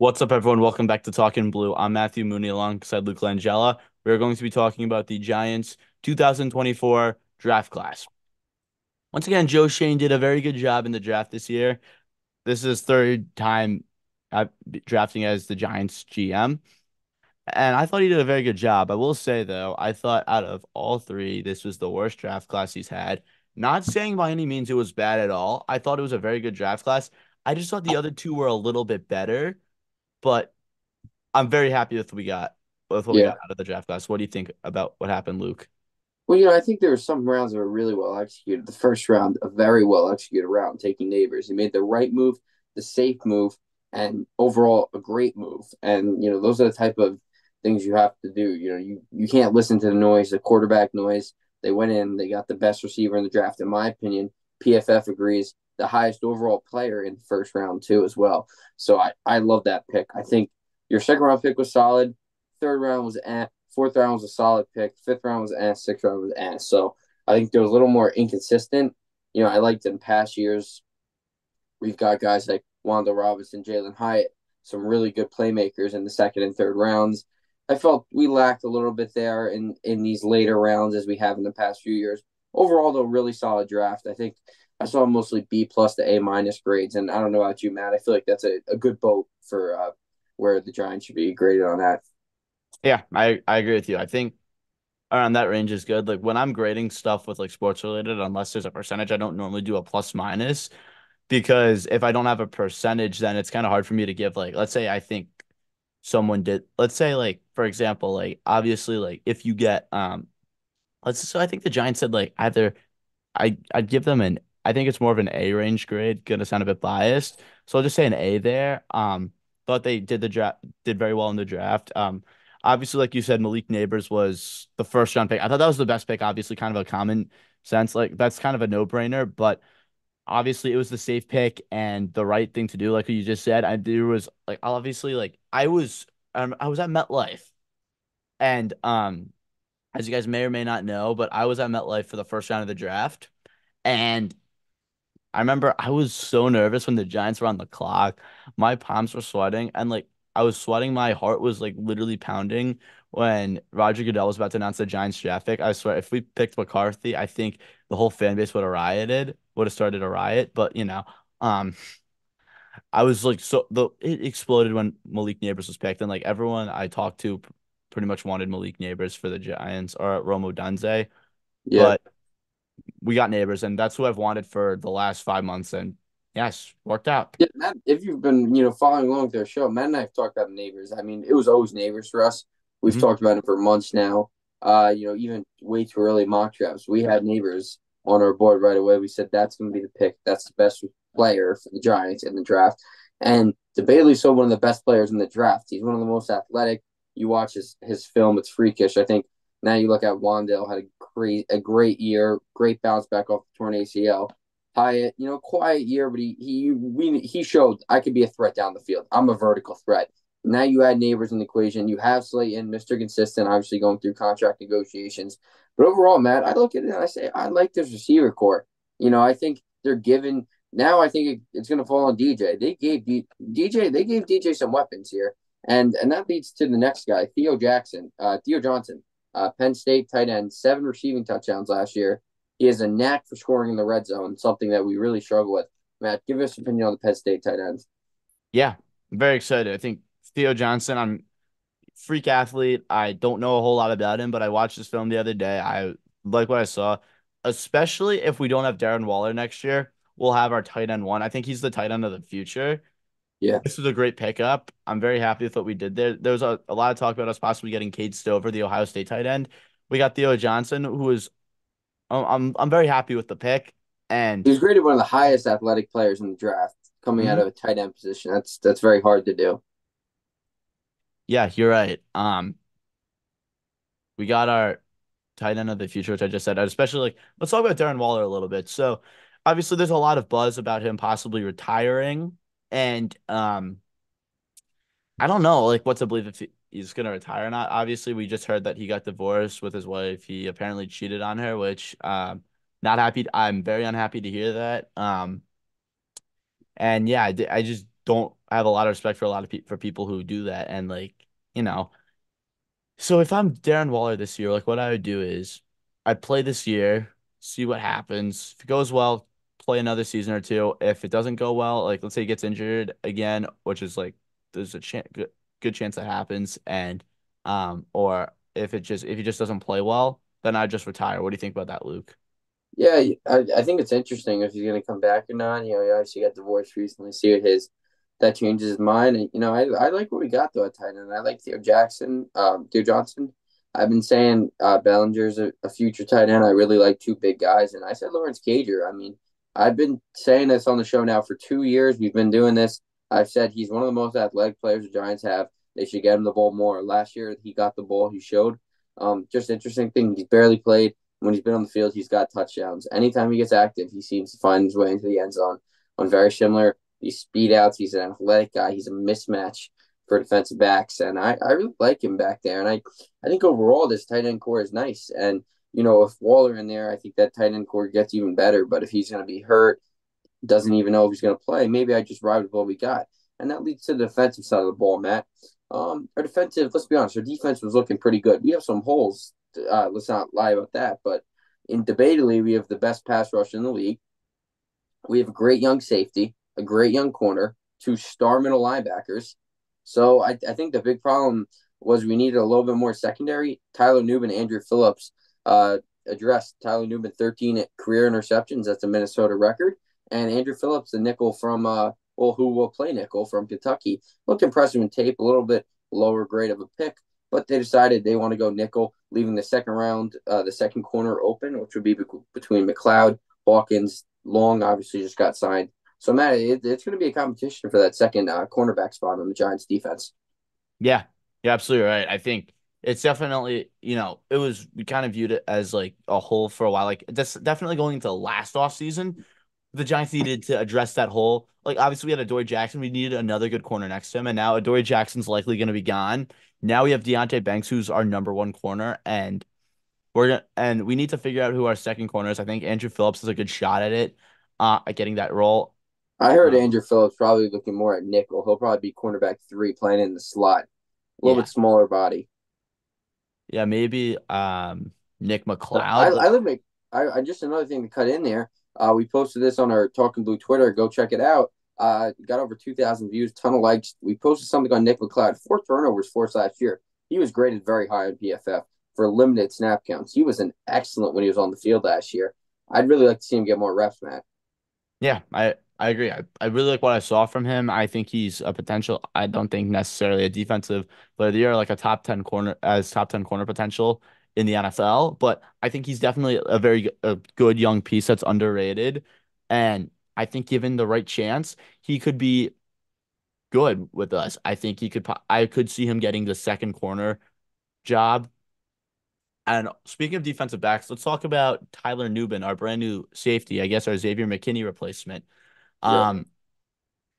What's up, everyone? Welcome back to Talkin Blue. I'm Matthew Mooney alongside Luke Langella. We're going to be talking about the Giants 2024 draft class. Once again, Joe Schoen did a very good job in the draft this year. This is his third time uh, drafting as the Giants GM. And I thought he did a very good job. I will say, though, I thought out of all three, this was the worst draft class he's had. Not saying by any means it was bad at all. I thought it was a very good draft class. I just thought the other two were a little bit better but I'm very happy with what we got with what yeah. we got out of the draft class. What do you think about what happened, Luke? Well, you know, I think there were some rounds that were really well executed. The first round, a very well executed round, taking neighbors. He made the right move, the safe move, and overall a great move. And you know, those are the type of things you have to do. You know, you you can't listen to the noise, the quarterback noise. They went in, they got the best receiver in the draft, in my opinion. PFF agrees the highest overall player in the first round too as well. So I, I love that pick. I think your second round pick was solid. Third round was eh. Fourth round was a solid pick. Fifth round was eh. Sixth round was eh. So I think there was a little more inconsistent. You know, I liked in past years. We've got guys like Wan'Dale Robinson, Jalin Hyatt, some really good playmakers in the second and third rounds. I felt we lacked a little bit there in in these later rounds as we have in the past few years. Overall, though, really solid draft. I think I saw mostly B plus to A minus grades, and I don't know about you, Matt. I feel like that's a, a good boat for uh, where the Giants should be graded on that. Yeah, I, I agree with you. I think around that range is good. Like when I'm grading stuff with like sports related, unless there's a percentage, I don't normally do a plus minus because if I don't have a percentage, then it's kind of hard for me to give like let's say I think someone did let's say like for example, like obviously like if you get um so I think the Giants said like either I I'd give them an I think it's more of an A range grade. Gonna sound a bit biased, so I'll just say an A there. Um, thought they did the draft did very well in the draft. Um, obviously, like you said, Malik Neighbors was the first round pick. I thought that was the best pick. Obviously, kind of a common sense, like that's kind of a no brainer. But obviously, it was the safe pick and the right thing to do. Like you just said, I there was like obviously like I was um, I was at MetLife, and um, as you guys may or may not know, but I was at MetLife for the first round of the draft, and I remember I was so nervous when the Giants were on the clock. My palms were sweating and like I was sweating. My heart was like literally pounding when Roger Goodell was about to announce the Giants draft pick. I swear, if we picked McCarthy, I think the whole fan base would have rioted, would have started a riot. But you know, um, I was like so the it exploded when Malik Neighbors was picked, and like everyone I talked to pretty much wanted Malik Neighbors for the Giants or Rome Odunze. Yeah. But we got Neighbors, and that's who I've wanted for the last five months. And yes, worked out. Yeah, Matt, if you've been you know following along with their show, Matt and I have talked about Neighbors. I mean, it was always Neighbors for us. We've mm-hmm. talked about it for months now. Uh, you know, even way too early mock drafts, we had Neighbors on our board right away. We said that's going to be the pick. That's the best player for the Giants in the draft. And DeBaley saw one of the best players in the draft. He's one of the most athletic. You watch his his film; it's freakish. I think now you look at Wan'Dale had a great a great year, great bounce back off the torn ACL. Hyatt, you know, quiet year, but he he we, he showed I could be a threat down the field. I'm a vertical threat. Now you add neighbors in the equation. You have Slayton, Mr. Consistent, obviously going through contract negotiations. But overall, Matt, I look at it and I say I like this receiver core. You know, I think they're given now. I think it, it's going to fall on DJ. They gave D, DJ they gave DJ some weapons here, and and that leads to the next guy, Theo Jackson, uh, Theo Johnson. Uh, Penn State tight end, seven receiving touchdowns last year. He has a knack for scoring in the red zone, something that we really struggle with. Matt, give us your opinion on the Penn State tight ends. Yeah, I'm very excited. I think Theo Johnson, I'm freak athlete. I don't know a whole lot about him, but I watched this film the other day. I like what I saw, especially if we don't have Darren Waller next year. We'll have our tight end one. I think he's the tight end of the future. Yeah. This was a great pickup. I'm very happy with what we did there. There was a, a lot of talk about us possibly getting Cade Stover, the Ohio State tight end. We got Theo Johnson, who is I'm I'm very happy with the pick. And he's graded one of the highest athletic players in the draft coming mm-hmm. out of a tight end position. That's that's very hard to do. Yeah, you're right. Um we got our tight end of the future, which I just said, especially like let's talk about Darren Waller a little bit. So obviously there's a lot of buzz about him possibly retiring and um, I don't know like what to believe if he, he's gonna retire or not. Obviously, we just heard that he got divorced with his wife. He apparently cheated on her, which um, not happy. I'm very unhappy to hear that. Um, and yeah, I, I just don't have a lot of respect for a lot of people for people who do that. And like, you know, so if I'm Darren Waller this year, like what I would do is I'd play this year, see what happens. If it goes well, play another season or two. If it doesn't go well, like let's say he gets injured again, which is like there's a chance good, good chance that happens, and um, or if it just if he just doesn't play well, then I just retire. What do you think about that, Luke? Yeah, I, I think it's interesting if he's going to come back or not. You know, he obviously got divorced recently. See what his that changes his mind. And you know, I, I like what we got though at tight end. I like Theo Jackson, um, Theo Johnson. I've been saying uh, Bellinger's a, a future tight end. I really like two big guys, and I said Lawrence Cager. I mean, I've been saying this on the show now for two years. We've been doing this. I've said he's one of the most athletic players the Giants have. They should get him the ball more. Last year he got the ball. He showed. Um, just interesting thing. He's barely played. When he's been on the field, he's got touchdowns. Anytime he gets active, he seems to find his way into the end zone. On very similar, these speed outs. He's an athletic guy. He's a mismatch for defensive backs, and I, I really like him back there. And I, I think overall this tight end core is nice. And you know, if Waller in there, I think that tight end core gets even better. But if he's going to be hurt, doesn't even know if he's going to play, maybe I just ride with what we got. And that leads to the defensive side of the ball, Matt. Um, our defensive, let's be honest, our defense was looking pretty good. We have some holes. Uh, let's not lie about that. But in we have the best pass rush in the league. We have a great young safety, a great young corner, two star middle linebackers. So I, I think the big problem was we needed a little bit more secondary. Tyler Nubin, Andru Phillips uh, addressed. Tyler Nubin 13 career interceptions. That's a Minnesota record. And Andru Phillips, the nickel from, uh, well, who will play nickel from Kentucky. Looked impressive in tape, a little bit lower grade of a pick, but they decided they want to go nickel, leaving the second round, uh, the second corner open, which would be be- between McCloud, Hawkins, Long, obviously just got signed. So, Matt, it, it's going to be a competition for that second uh, cornerback spot on the Giants defense. Yeah, you're absolutely right. I think it's definitely, you know, it was we kind of viewed it as like a hole for a while. Like that's definitely going into last off season. The Giants needed to address that hole. Like obviously we had Adoree Jackson. We needed another good corner next to him. And now Adoree Jackson's likely going to be gone. Now we have Deonte Banks, who's our number one corner, and we're gonna and we need to figure out who our second corner is. I think Andru Phillips is a good shot at it, uh, at getting that role. I heard um, Andru Phillips probably looking more at nickel. He'll probably be cornerback three, playing in the slot, a little yeah. bit smaller body. Yeah, maybe um Nick McCloud. I, I live. I, I just another thing to cut in there. Uh, we posted this on our Talkin Blue Twitter. Go check it out. Uh, got over two thousand views, ton of likes. We posted something on Nick McCloud. Four turnovers forced last year. He was graded very high on PFF for limited snap counts. He was an excellent when he was on the field last year. I'd really like to see him get more reps, Matt. Yeah, I I agree. I, I really like what I saw from him. I think he's a potential. I don't think necessarily a defensive player of the year, like a top 10 corner as top 10 corner potential in the NFL, but I think he's definitely a very a good young piece that's underrated. And I think given the right chance, he could be good with us. I think he could I could see him getting the second corner job. And speaking of defensive backs, let's talk about Tyler Nubin, our brand new safety, I guess our Xavier McKinney replacement. Um,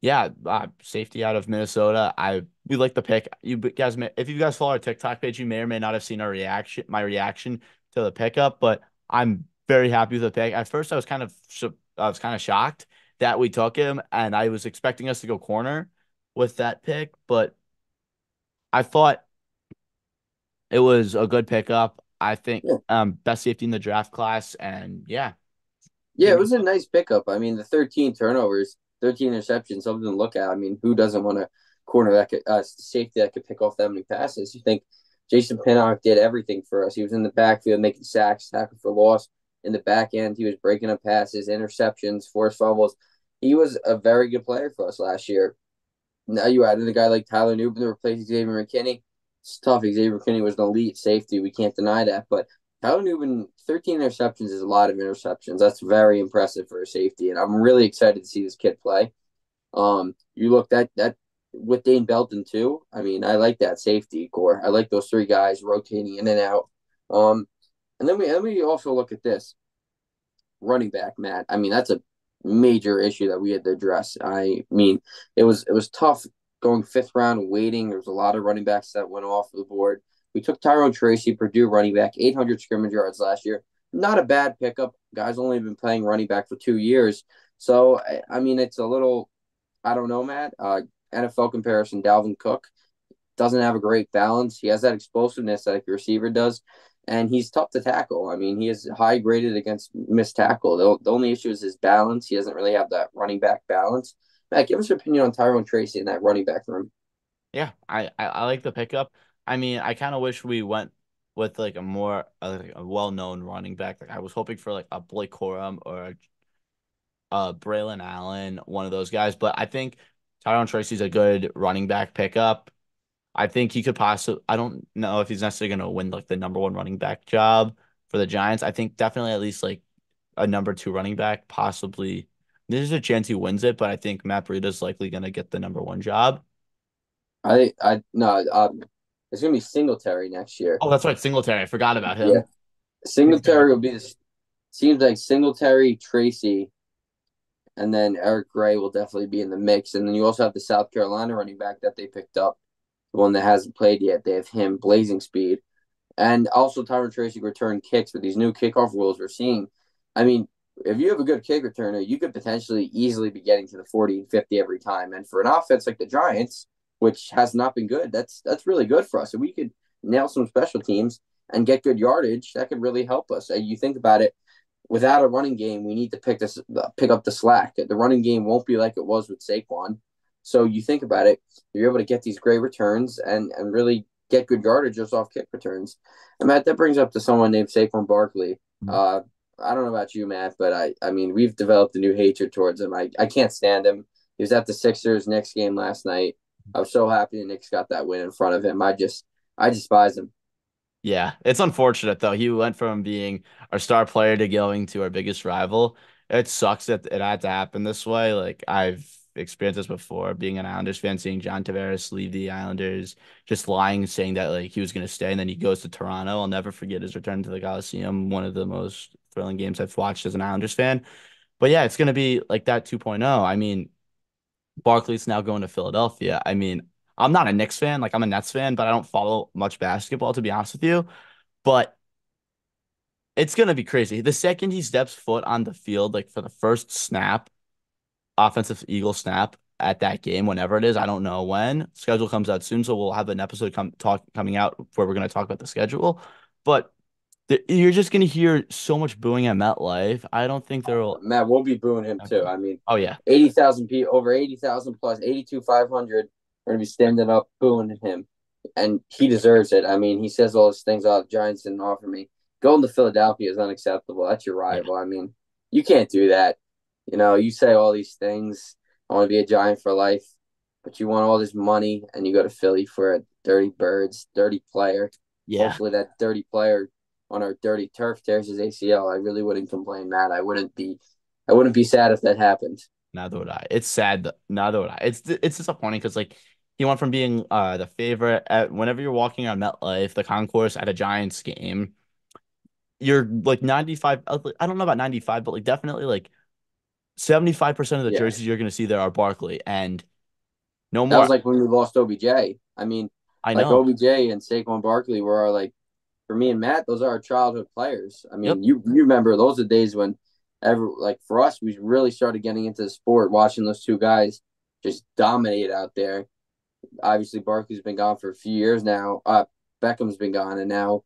yeah, uh, safety out of Minnesota. I we like the pick. You guys, may, if you guys follow our TikTok page, you may or may not have seen our reaction, my reaction to the pickup. But I'm very happy with the pick. At first, I was kind of I was kind of shocked that we took him, and I was expecting us to go corner with that pick, but I thought it was a good pickup. I think yeah. um best safety in the draft class, and yeah, yeah, it was a nice pickup. I mean, the 13 turnovers, 13 interceptions, something to look at. I mean, who doesn't want a corner that could, uh, safety that could pick off that many passes? You think Jason Pinnock did everything for us. He was in the backfield making sacks, tackle for loss. In the back end, he was breaking up passes, interceptions, forced fumbles. He was a very good player for us last year. Now you added a guy like Tyler Nubin to replace Xavier McKinney. It's tough. Xavier McKinney was an elite safety. We can't deny that. But Tyler Nubin, 13 interceptions is a lot of interceptions. That's very impressive for a safety, and I'm really excited to see this kid play. Um, you look that that with Dane Belton too. I mean, I like that safety core. I like those three guys rotating in and out. Um, and then we then we also look at this running back, Matt. I mean, that's a major issue that we had to address. I mean, it was it was tough going fifth round waiting. There was a lot of running backs that went off the board. We took Tyrone Tracy, Purdue running back, 800 scrimmage yards last year. Not a bad pickup. Guy's only been playing running back for two years. So, I mean, it's a little I don't know, Matt. Uh, NFL comparison: Dalvin Cook doesn't have a great balance. He has that explosiveness that a receiver does, and he's tough to tackle. I mean, he is high graded against missed tackle. The, the only issue is his balance. He doesn't really have that running back balance. Matt, give us your opinion on Tyrone Tracy in that running back room. Yeah, I, I, I like the pickup. I mean, I kind of wish we went with like a more uh, like a well-known running back. Like I was hoping for like a Blake Corum or a, Braelon Allen, one of those guys. But I think Tyrone Tracy's a good running back pickup. I think he could possibly. I don't know if he's necessarily going to win like the number one running back job for the Giants. I think definitely at least like a number two running back, possibly. There's a chance he wins it, but I think Matt Breida is likely going to get the number one job. I I no, um, it's gonna be Singletary next year. Oh, that's right, Singletary. I forgot about him. Yeah, Singletary will be the. Seems like Singletary, Tracy, and then Eric Gray will definitely be in the mix. And then you also have the South Carolina running back that they picked up, the one that hasn't played yet. They have him, blazing speed, and also Tyrone Tracy return kicks with these new kickoff rules we're seeing. I mean, if you have a good kick returner, you could potentially easily be getting to the 40 and 50 every time. And for an offense like the Giants, which has not been good. That's that's really good for us. If we could nail some special teams and get good yardage, that could really help us. And you think about it, without a running game, we need to pick this pick up the slack. The running game won't be like it was with Saquon. So you think about it, you're able to get these great returns and and really get good yardage just off kick returns. And Matt, that brings up to someone named Saquon Barkley. Mm-hmm. Uh, I don't know about you, Matt, but I I mean we've developed a new hatred towards him. I, I can't stand him. He was at the Sixers Knicks game last night. I was so happy the Knicks got that win in front of him. I just I despise him. Yeah, it's unfortunate though. He went from being our star player to going to our biggest rival. It sucks that it had to happen this way. Like I've experienced this before, being an Islanders fan, seeing John Tavares leave the Islanders, just lying, saying that like he was gonna stay, and then he goes to Toronto. I'll never forget his return to the Coliseum. One of the most thrilling games I've watched as an Islanders fan. But yeah, it's gonna be like that 2.0. I mean, Barkley's now going to Philadelphia. I mean, I'm not a Knicks fan, like I'm a Nets fan, but I don't follow much basketball to be honest with you. But it's gonna be crazy. The second he steps foot on the field, like for the first snap, offensive Eagle snap at that game, whenever it is, I don't know when. Schedule comes out soon, so we'll have an episode come talk coming out where we're gonna talk about the schedule. But you're just gonna hear so much booing at MetLife. I don't think oh, there will. Matt, we'll be booing him too. I mean, oh yeah, eighty thousand people, over eighty thousand plus, eighty two five hundred. We're gonna be standing up booing him, and he deserves it. I mean, he says all those things. Oh, the Giants didn't offer me. Going to Philadelphia is unacceptable. That's your rival. Yeah. I mean, you can't do that. You know, you say all these things. I want to be a Giant for life, but you want all this money, and you go to Philly for a dirty birds, dirty player. Yeah. Hopefully, that dirty player on our dirty turf tears his ACL, I really wouldn't complain, Matt. I wouldn't be, I wouldn't be sad if that happened. Neither would I. It's sad. Neither would I. It's it's disappointing because like he went from being uh the favorite at whenever you're walking on MetLife, the concourse at a Giants game, you're like 95. I don't know about 95, but like definitely like 75 percent of the yeah. jerseys you're gonna see there are Barkley and no more. That was like when we lost OBJ. I mean, I like know. OBJ and Saquon Barkley were our like for me and Matt, those are our childhood players. I mean, yep. you you remember those are days when ever like for us, we really started getting into the sport, watching those two guys just dominate out there. Obviously, Barkley's been gone for a few years now. Uh, Beckham's been gone, and now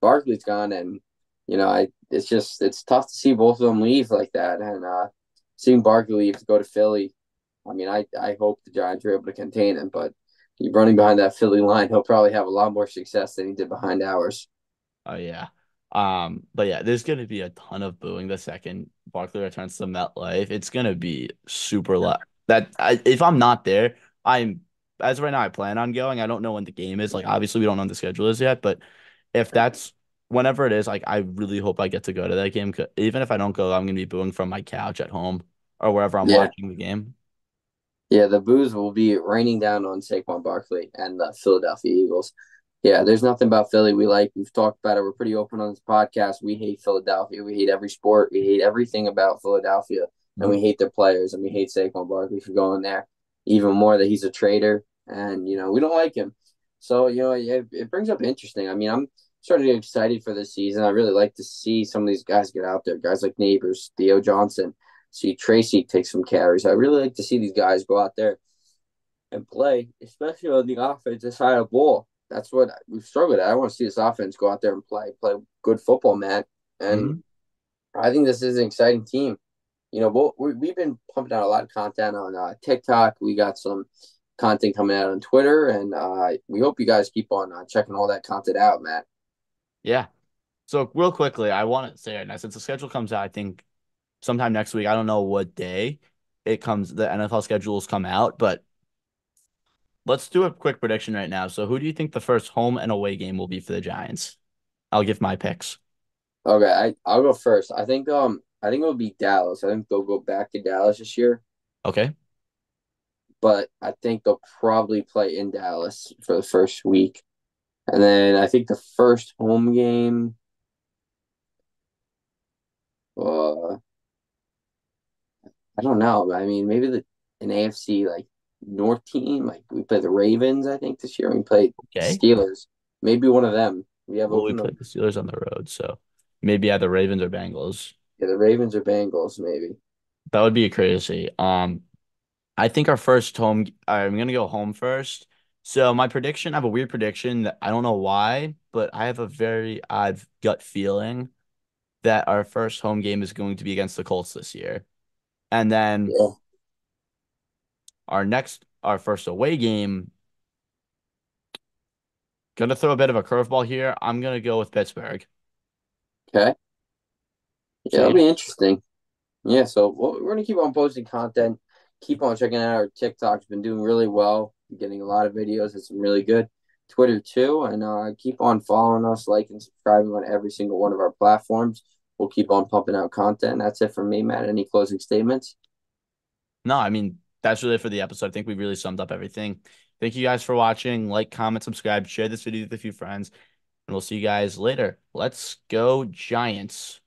Barkley's gone, and you know, I it's just it's tough to see both of them leave like that, and uh, seeing Barkley leave to go to Philly. I mean, I I hope the Giants are able to contain him, but running behind that Philly line, he'll probably have a lot more success than he did behind ours. Oh yeah. Um, but yeah, there's gonna be a ton of booing the second Barkley returns to MetLife. It's gonna be super loud. That I, if I'm not there, I'm as right now I plan on going. I don't know when the game is. Like obviously we don't know when the schedule is yet, but if that's whenever it is, like I really hope I get to go to that game. Even if I don't go, I'm gonna be booing from my couch at home or wherever I'm yeah. watching the game. Yeah, the boos will be raining down on Saquon Barkley and the Philadelphia Eagles. Yeah, there's nothing about Philly we like. We've talked about it. We're pretty open on this podcast. We hate Philadelphia. We hate every sport. We hate everything about Philadelphia, mm-hmm. and we hate their players. And we hate Saquon Barkley for going there. Even more that he's a traitor, and you know we don't like him. So you know it, it brings up interesting. I mean, I'm starting to get excited for this season. I really like to see some of these guys get out there. Guys like Neighbors, Theo Johnson. see Tracy take some carries. I really like to see these guys go out there and play, especially on the offensive side of the ball. That's what we've struggled at. I want to see this offense go out there and play, play good football, Matt. And mm-hmm. I think this is an exciting team. You know, we we've been pumping out a lot of content on uh, TikTok. We got some content coming out on Twitter, and uh, we hope you guys keep on uh, checking all that content out, Matt. Yeah. So real quickly, I want to say right now, since the schedule comes out, I think sometime next week. I don't know what day it comes. The NFL schedules come out, but let's do a quick prediction right now. So, who do you think the first home and away game will be for the Giants? I'll give my picks. Okay, I I'll go first. I think um I think it'll be Dallas. I think they'll go back to Dallas this year. Okay. But I think they'll probably play in Dallas for the first week. And then I think the first home game uh I don't know. I mean, maybe the an AFC like North team, like we play the Ravens, I think this year. We played okay. Steelers. Maybe one of them. We have well, we played the Steelers on the road, so maybe either Ravens or Bengals. Yeah, the Ravens or Bengals, maybe. That would be crazy. Um, I think our first home. I'm gonna go home first. So my prediction, I have a weird prediction that I don't know why, but I have a very odd gut feeling that our first home game is going to be against the Colts this year. And then yeah. Our next, our first away game, gonna throw a bit of a curveball here. I'm gonna go with Pittsburgh. Okay. Yeah, it'll be interesting. Yeah, so we're gonna keep on posting content. Keep on checking out our TikTok's been doing really well. Getting a lot of videos. It's been really good. Twitter too, and uh, keep on following us, like and subscribing on every single one of our platforms we'll keep on pumping out content. That's it for me, Matt. Any closing statements? No, I mean, that's really it for the episode. I think we really summed up everything. Thank you guys for watching. Like, comment, subscribe, share this video with a few friends, and we'll see you guys later. Let's go, Giants.